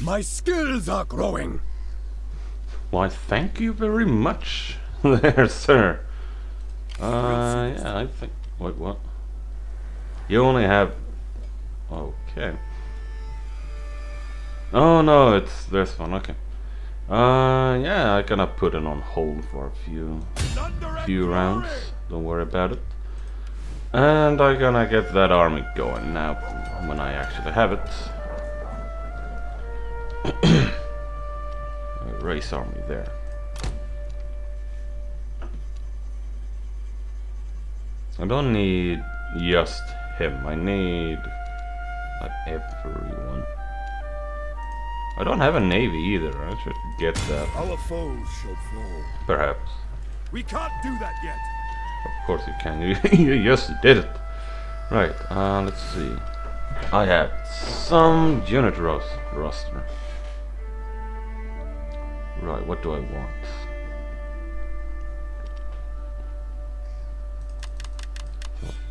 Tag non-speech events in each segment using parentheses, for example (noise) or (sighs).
My skills are growing. Why, thank you very much, (laughs) there, sir. Uh, yeah, I think. Wait, what? You only have. Okay. Oh no, it's this one. Okay. Uh, yeah, I'm gonna put it on hold for a few, few rounds. Don't worry about it. And I'm gonna get that army going now when I actually have it. Race army there. I don't need just him. I need like everyone. I don't have a navy either. I should get that. Our foes shall fall. Perhaps. We can't do that yet. Of course you can. (laughs) You, just did it. Right. Uh, let's see. I have some unit ros roster. Right. What do I want?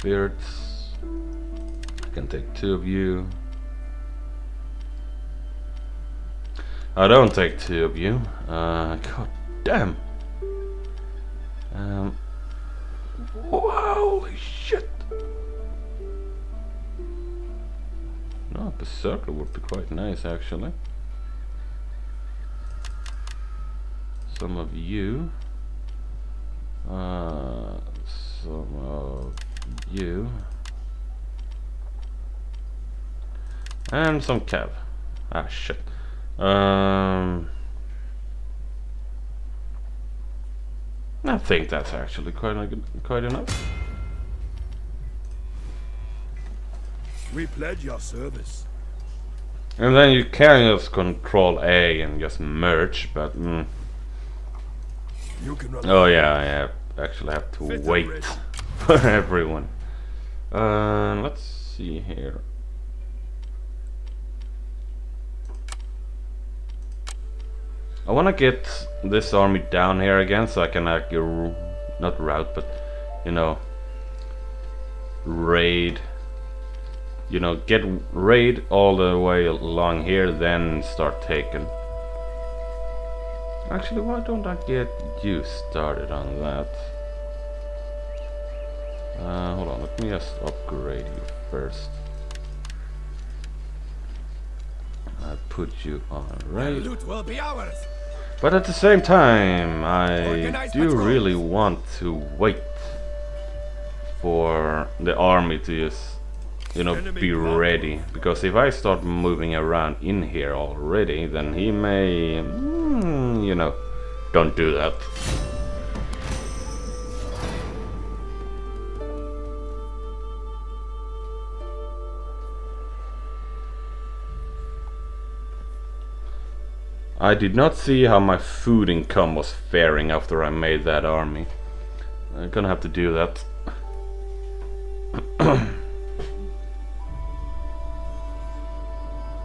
Beards. I can take two of you. I don't take two of you. Uh, God damn. Um. Holy shit. No, Berserker would be quite nice actually. Some of you. Uh, some of you. And some cav. Ah shit. Um, I think that's actually quite quite enough. We pledge your service. And then you can just control A and just merge, but mm, You can run. Oh yeah, I actually have to wait (laughs) for everyone. Uh, let's see here. I want to get this army down here again so I can like not route but you know raid you know get raid all the way along here then start taking actually why don't I get you started on that uh, hold on let me just upgrade you first I put you on The raid loot will be ours. but at the same time, I Organize do patrols. really want to wait for the army to just, you know, Enemy be ready. Because if I start moving around in here already, then he may, you know, don't do that. I did not see how my food income was faring after I made that army. I'm gonna have to do that. (coughs)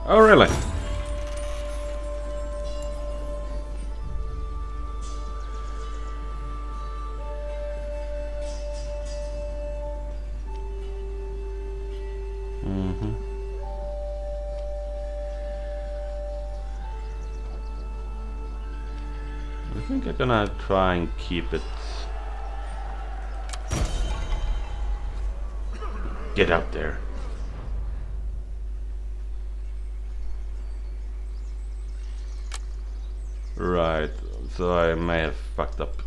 oh really? Mm-hmm. I think I'm gonna try and keep it. Get up there. Right, so I may have fucked up.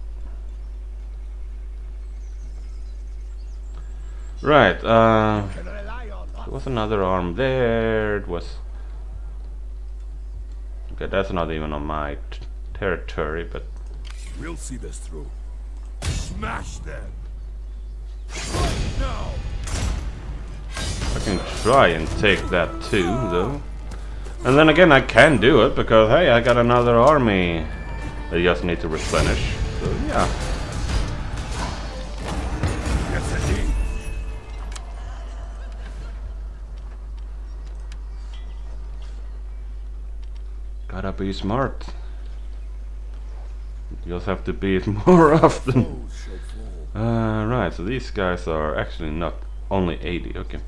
Right, uh, Can rely on us. there was another arm there. It was. Okay, that's not even on my t- territory, but We'll see this through. Smash them. Right now. I can try and take that too, though. And then again, I can do it because hey, I got another army. I just need to replenish. So yeah. Gotta be smart. You just have to be it (laughs) more often. Uh, right, so these guys are actually not only 80, okay.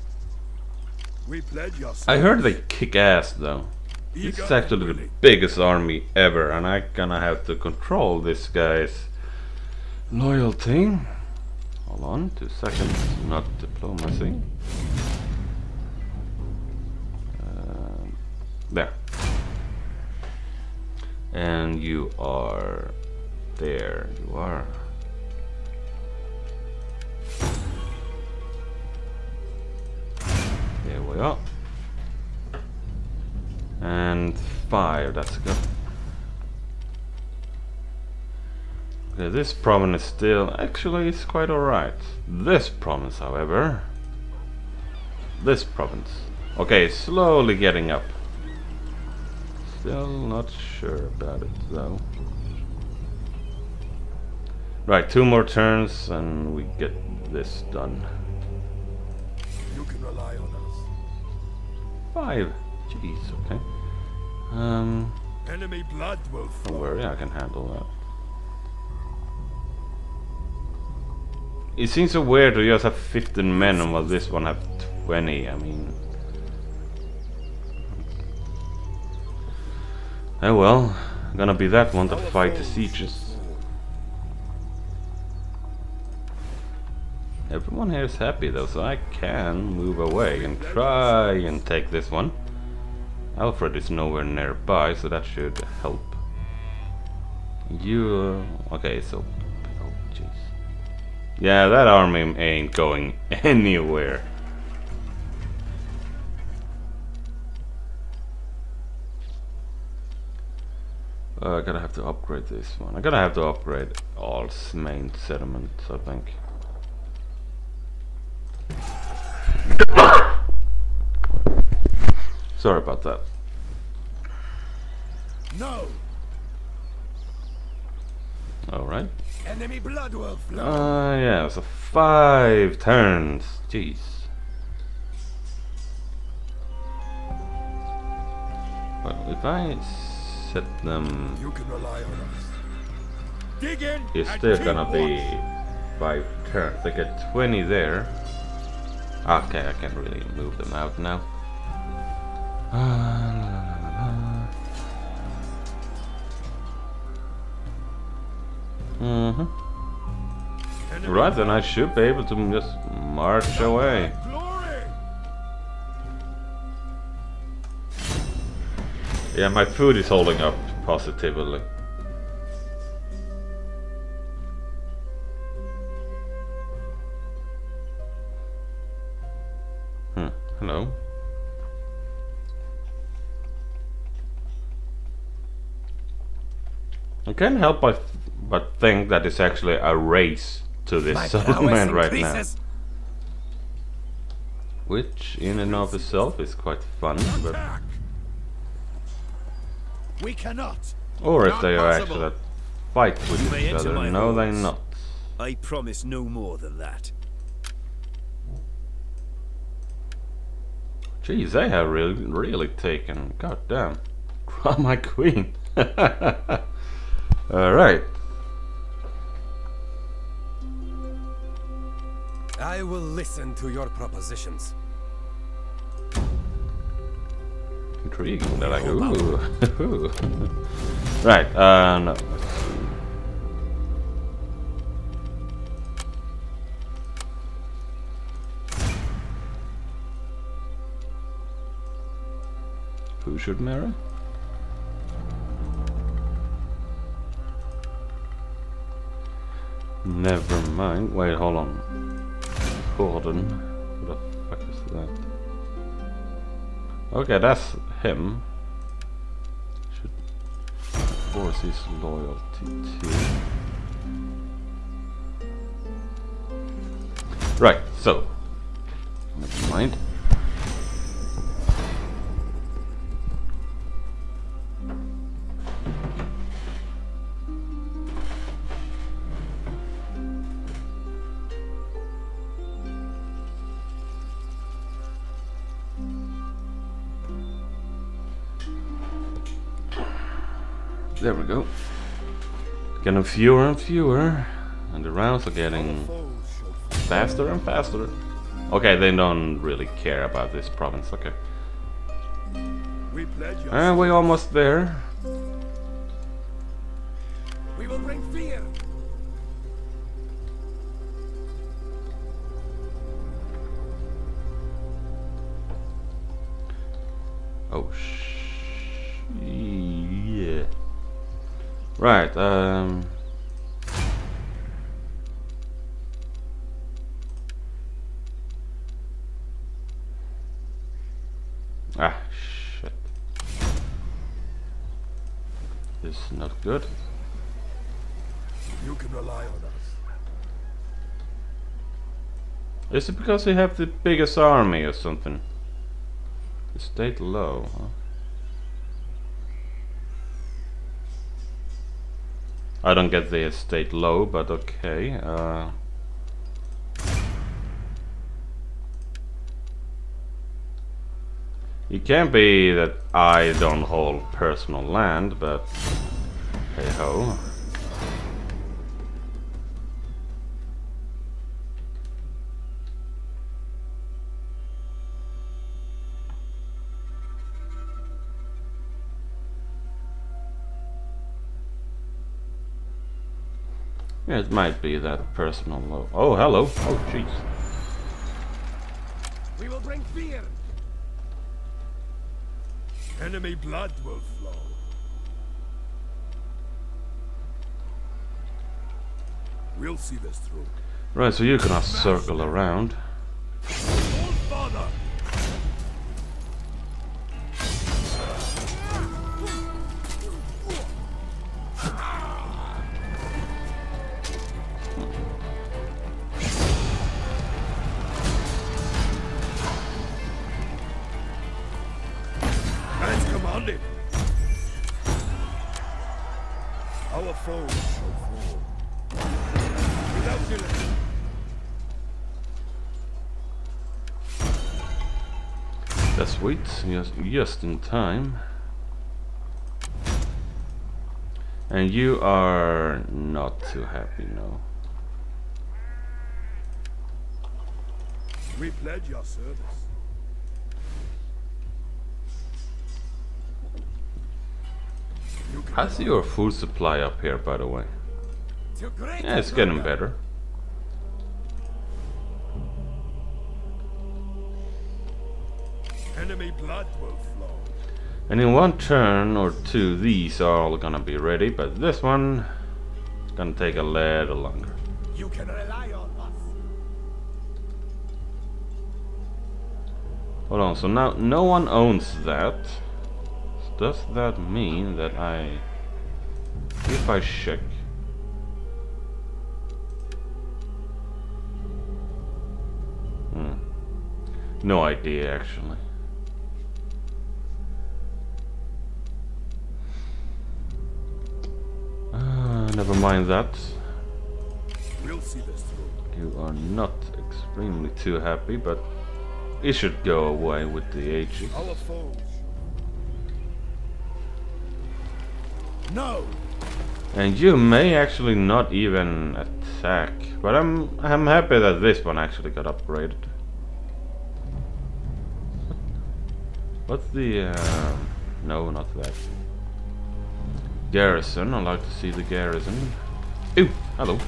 We pledge your service. I heard they kick ass though. This is actually the biggest army ever, and I'm gonna have to control this guy's loyalty. Hold on, two seconds, not diplomacy. Uh, there. And you are there, you are. There we are. And five, that's good. Okay, this province is still, actually it's quite alright. This province, however, this province. Okay, slowly getting up. Still not sure about it though. Right, two more turns and we get this done. You can rely on us. Five. Jeez, okay. Um, Enemy blood will flow. don't worry, I can handle that. It seems so weird to just have 15 men while this one have 20, I mean... Oh well, gonna be that one to fight the sieges. Everyone here is happy though, so I can move away and try and take this one. Alfred is nowhere nearby, so that should help. You... Okay, so... Oh, jeez. Yeah, that army ain't going (laughs) anywhere. Uh, I gotta have to upgrade this one. I'm gonna have to upgrade all main settlements, I think. (coughs) Sorry about that. No! Alright. Enemy blood will flow. Uh, yeah, so five turns. Jeez. Well, if I set them... you can rely on us. Dig in It's still gonna be five turns. I get 20 there. Okay, I can really move them out now. Uh, la, la, la, la. Mhm. Right, then I should be able to just march away. Yeah, my food is holding up positively. Hmm, hello. I can't help but, but think that it's actually a race to this My (laughs) settlement right now. Which in and of itself is quite fun, but... Attack! We cannot. Or if Not they are possible. actually fight with You each other. my No, they're not. I promise no more than that. Jeez, they have really, really taken. God damn. Crown (laughs) my queen. (laughs) Alright. I will listen to your propositions. Intriguing. They're like, ooh. ooh. (laughs) right, uh, no. Who should marry? Never mind. Wait, hold on. Gordon. What the fuck is that? Okay, that's him. Should force his loyalty to. Right, so. Never mind. There we go. Getting fewer and fewer, and the rounds are getting faster and faster. Okay, they don't really care about this province. Okay. We We pledge your And we're almost there. We will bring fear. Oh, sh Right, um... Ah, shit. This is not good. You can rely on us. Is it because they have the biggest army or something? It stayed low, huh? I don't get the estate low, but okay. Uh, it can't be that I don't hold personal land, but hey ho. Yeah, it might be that personal low. Oh, hello. Oh, jeez. We will bring fear. Enemy blood will flow. We'll see this through. Right, so you're gonna circle around. Old father! Sweet, just, just in time. And you are not too happy, no. We pledge your service. How's your food supply up here, by the way? Yeah, it's getting better. Enemy blood will flow. And in one turn or two, these are all gonna be ready, but this one is gonna take a little longer. You can rely on us. Hold on, so now no one owns that. Does that mean that I... If I check... Hmm. No idea, actually. Uh, never mind that. We'll see this through. You are not extremely too happy, but it should go away with the ages. No! And you may actually not even attack, but I'm I'm happy that this one actually got upgraded. (laughs) What's the uh, no, not that garrison? I like to see the garrison. Ooh, hello.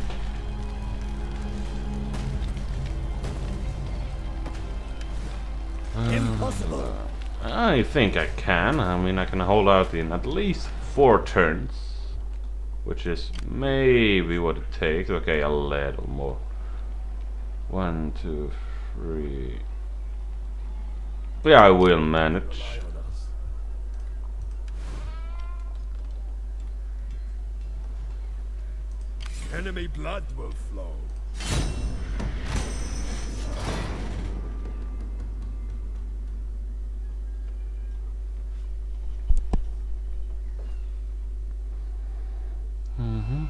Impossible! Um, I think I can. I mean, I can hold out in at least four turns. Which is maybe what it takes. Okay, a little more. One, two, three. Yeah, I will manage. Rely on us. Enemy blood will flow. Mm-hmm.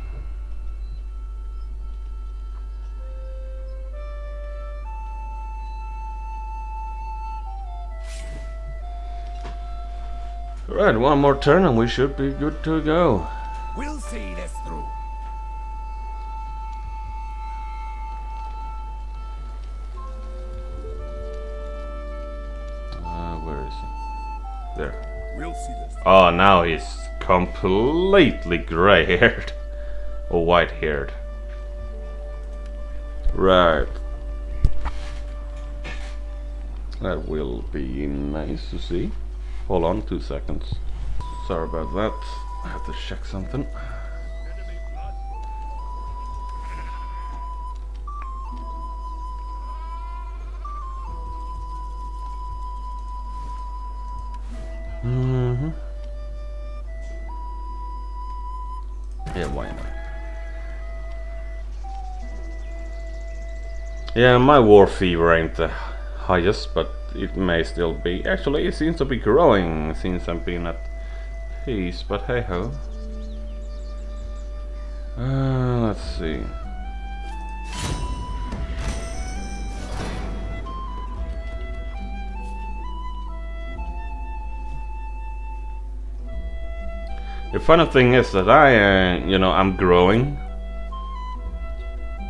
Right, one more turn and we should be good to go. We'll see this through. Oh, now he's completely gray-haired. (laughs) or white-haired. Right. That will be nice to see. Hold on two seconds. Sorry about that. I have to check something. Yeah, my war fever ain't the highest, but it may still be. Actually, it seems to be growing since I've been at peace, but hey ho. Uh, let's see. The funny thing is that I, uh, you know, I'm growing,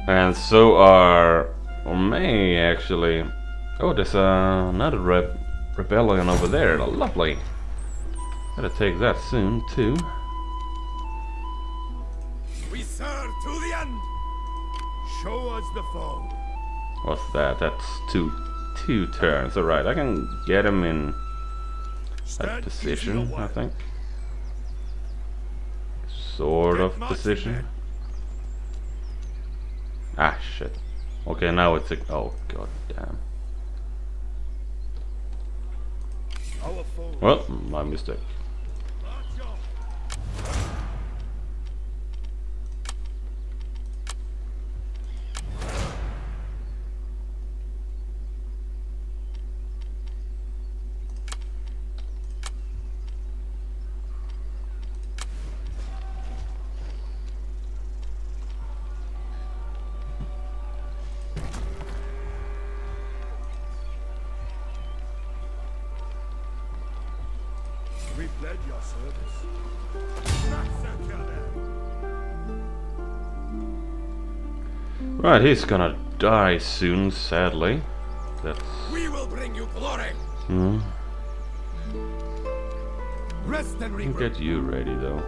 and so are, or may actually. Oh, there's uh, another re rebellion over there. Lovely. Gotta take that soon too. We serve to the end. Show us the foe. What's that? That's two, two turns. All right, I can get him in that position. I think. Sort of position. Ah, shit. Okay, now it's a. Oh, god damn. Well, my mistake. We pledge your service. Right, he's gonna die soon, sadly. That's. We will bring you glory. Hmm. Rest and I'll get you ready though.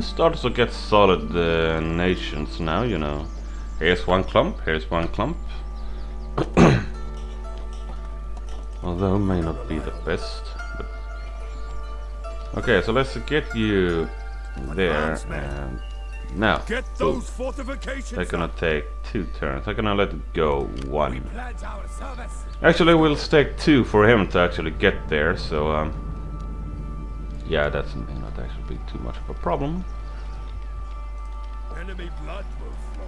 We start to get solid uh, nations now, you know. Here's one clump, here's one clump. (coughs) Although may not be the best. But... Okay, so let's get you there and now. Get those fortifications They're gonna take two turns. I'm gonna let it go one. Actually, we'll stake two for him to actually get there. So, um, yeah, that's may not actually be too much of a problem. Enemy blood will flow.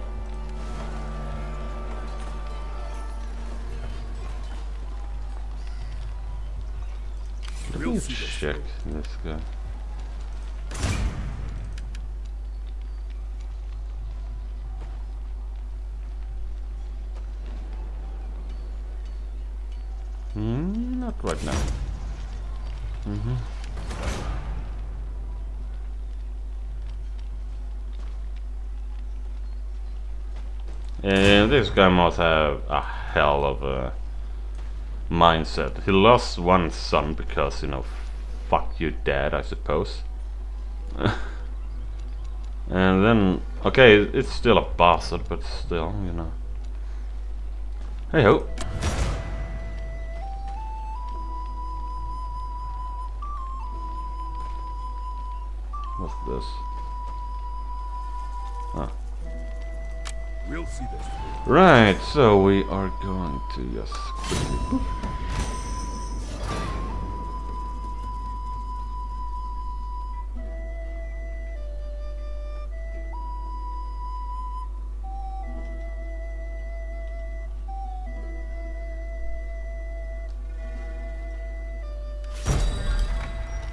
Let We'll me see this check this guy. Hmm, not right now. Mm-hmm. And this guy must have a hell of a mindset. He lost one son because, you know, fuck you dad, I suppose. (laughs) and then, okay, it's still a bastard, but still, you know. Hey ho. What's this? Ah. We'll see this. Right, so we are going to just.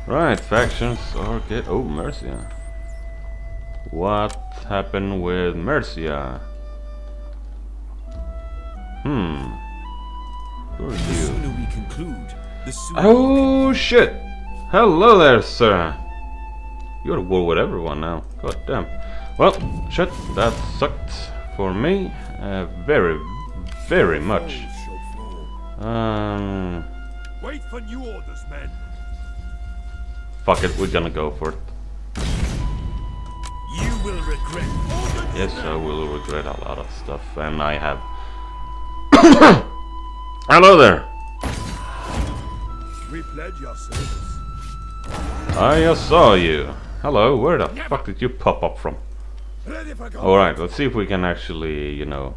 Right, factions are get. Oh, Mercia. What happened with Mercia? Oh shit! Hello there, sir. You're at war with everyone now. God damn. Well, shit, that sucked for me. Uh, very, very much. Foes shall fall. Um, Wait for new orders, men. fuck it, we're gonna go for it. you will regret. Yes, I will regret a lot of stuff, and I have. (coughs) Hello there. We pledge your service. I just saw you. Hello, where the fuck did you pop up from? Ready for combat. Alright, let's see if we can actually, you know,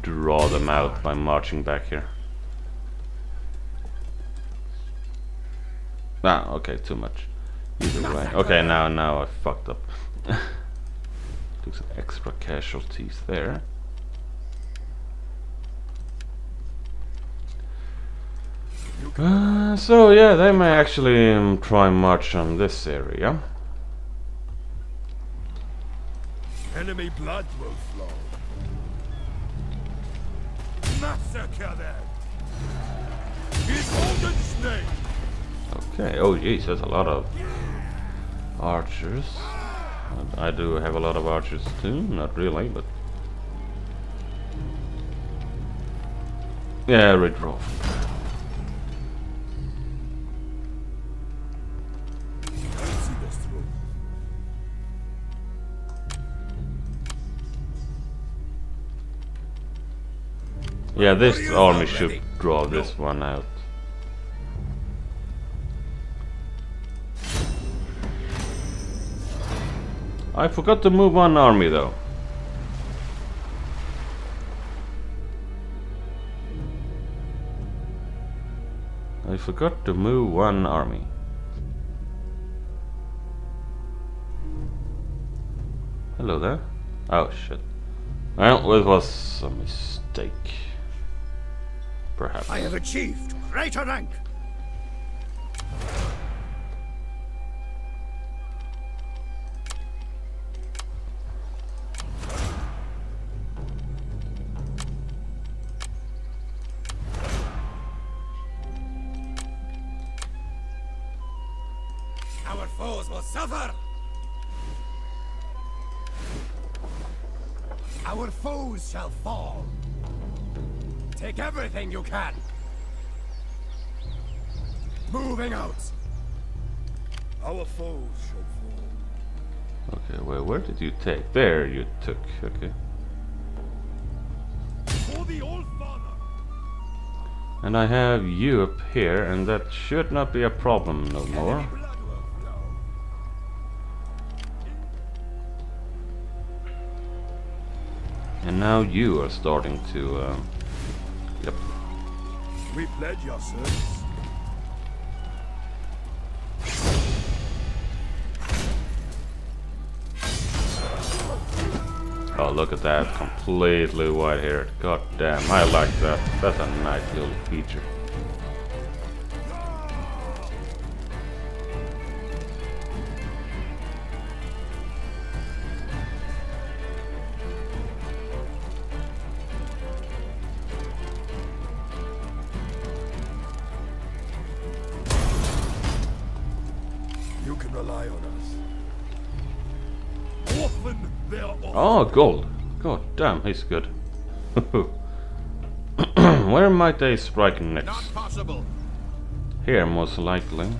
draw them out by marching back here. Ah, okay, too much. Either way. Okay, now, now I fucked up. (laughs) Took some extra casualties there. Uh, so yeah, they may actually um, try march on this area. Enemy blood will flow. Massacre them. In Odin's name. Okay, oh jeez, that's a lot of archers. I do have a lot of archers too, not really, but... Yeah, redraw. Yeah, this army should draw this one out. I forgot to move one army though. I forgot to move one army. Hello there. Oh shit. Well, it was a mistake. Perhaps. I have achieved greater rank. Our foes will suffer! Our foes shall fall! Take everything you can! Moving out! Our foes shall fall. Okay, well, where did you take? There you took, okay. For the Old Father. And I have you up here, and that should not be a problem no more. Enemy blood will flow. And now you are starting to, uh, yep. We pledge your service. Oh, look at that, completely white haired. God damn, I like that. That's a nice little feature. Oh, gold. God damn, he's good. (coughs) Where might they strike next? possible. Here, most likely.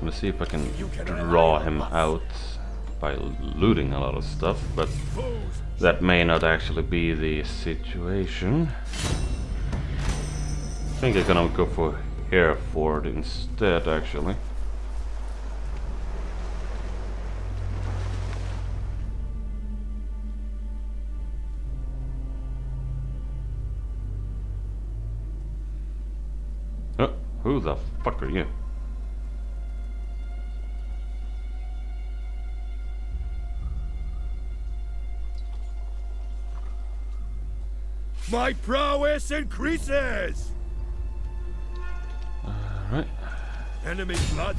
Let's see if I can draw him out by looting a lot of stuff, but that may not actually be the situation. I think I'm gonna go for Hereford instead, actually. The fuck are you? My prowess increases! Alright. Enemy blood.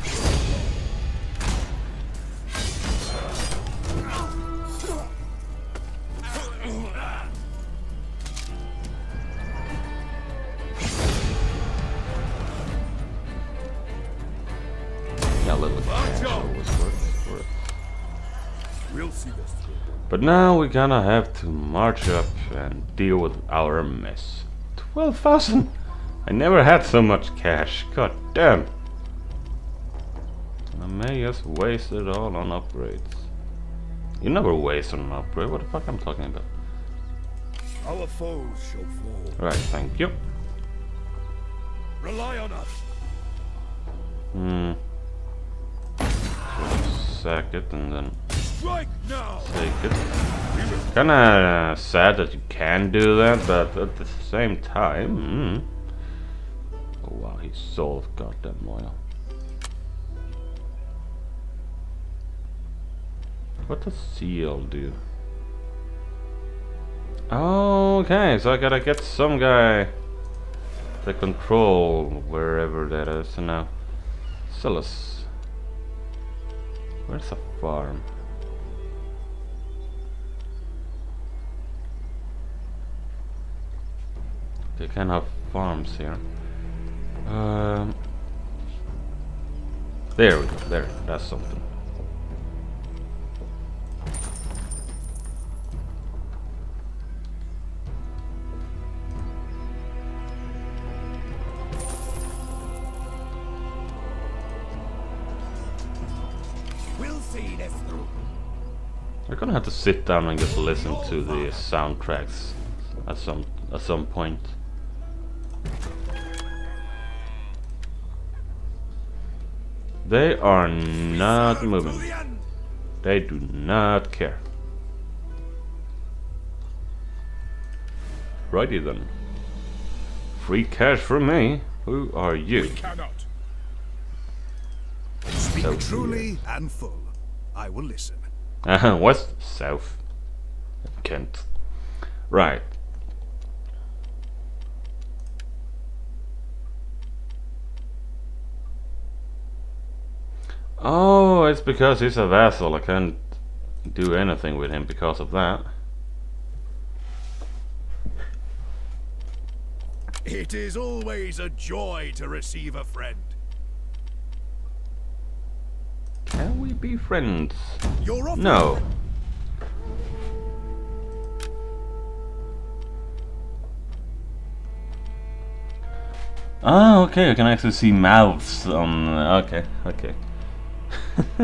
But now we're gonna have to march up and deal with our mess. 12,000? I never had so much cash. God damn. I may just waste it all on upgrades. You never waste on an upgrade. What the fuck I'm talking about? Our foes shall fall. Right, thank you. Rely on us. Hmm. Sack it and then take it. Kinda sad that you can do that, but at the same time, mm. Oh wow, he's so goddamn loyal. What does seal do? Okay, so I gotta get some guy to control wherever that is. So now, Silas. Where's a farm? They can have farms here. Um, there we go. There, that's something. We're gonna have to sit down and just listen to the soundtracks at some at some point. They are not moving. They do not care. Righty then. Free cash for me. Who are you? Speak So- truly and full. I will listen. Uh, west, south, Kent. Right. Oh, it's because he's a vassal. I can't do anything with him because of that. It is always a joy to receive a friend. Can we be friends? No. Oh, okay, I can actually see mouths on... Okay, okay. (laughs)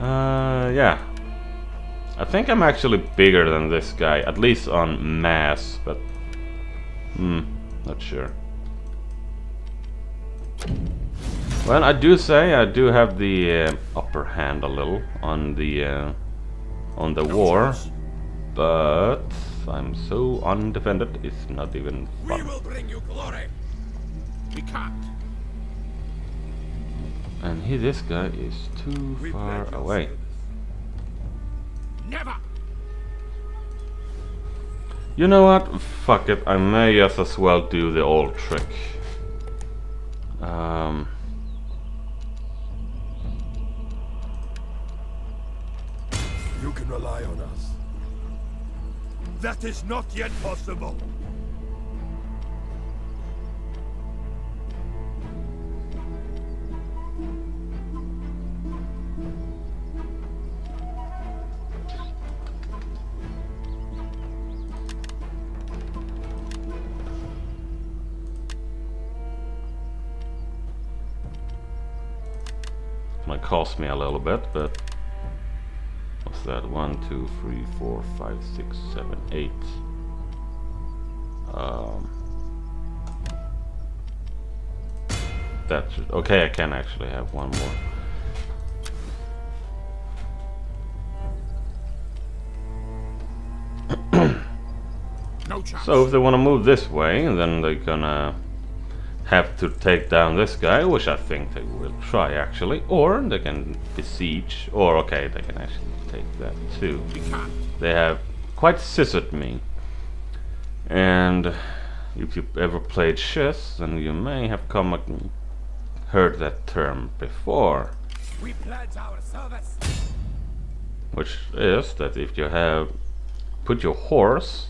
uh, yeah. I think I'm actually bigger than this guy, at least on mass, but... Hmm, not sure. Well, I do say I do have the uh, upper hand a little on the uh, on the war, but I'm so undefended. It's not even We will bring you glory. We can't. And he, this guy is too We far away. Never. You know what? Fuck it. I may just as well do the old trick. Um. You can rely on us. That is not yet possible. might cost me a little bit, but what's that? One, two, three, four, five, six, seven, eight. Um, that should okay. I can actually have one more. No chance. So if they want to move this way, then they're gonna have to take down this guy, which I think they will try actually, or they can besiege, or okay, they can actually take that too. They have quite scissored me. And if you've ever played chess, then you may have come heard that term before. We pledge our service. Which is that if you have put your horse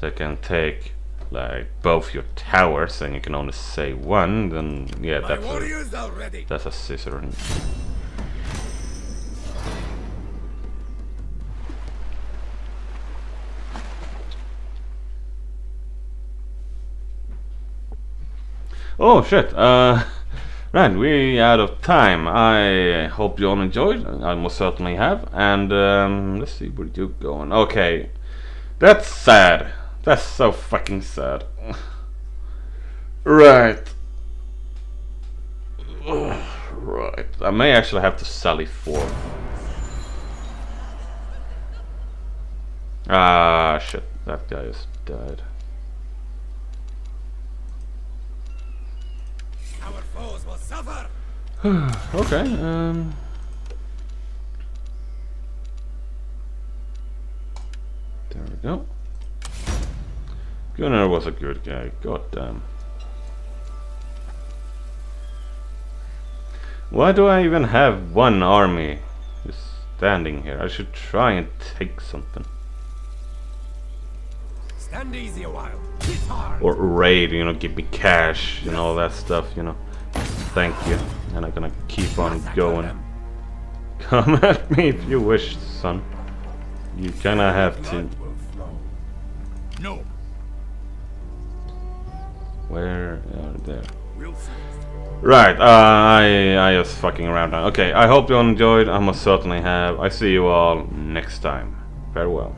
that can take like both your towers and you can only say one, then yeah, that's a, that's a scissoring. Oh shit, uh, (laughs) right, we out of time. I hope you all enjoyed, I most certainly have, and um, let's see where you going. Okay, that's sad. That's so fucking sad. right. (sighs) right, I may actually have to sally forth. Ah, shit, that guy is dead. (sighs) okay, um... There we go. Gunnar was a good guy, god damn. Why do I even have one army just standing here? I should try and take something. Stand easy a while. Or raid, you know, give me cash and all that stuff, you know. Thank you. And I'm gonna keep on going. (laughs) Come at me if you wish, son. You kinda have to. Where? are there. Right, uh, I, I just fucking around now. Okay, I hope you enjoyed. I most certainly have. I see you all next time. Farewell.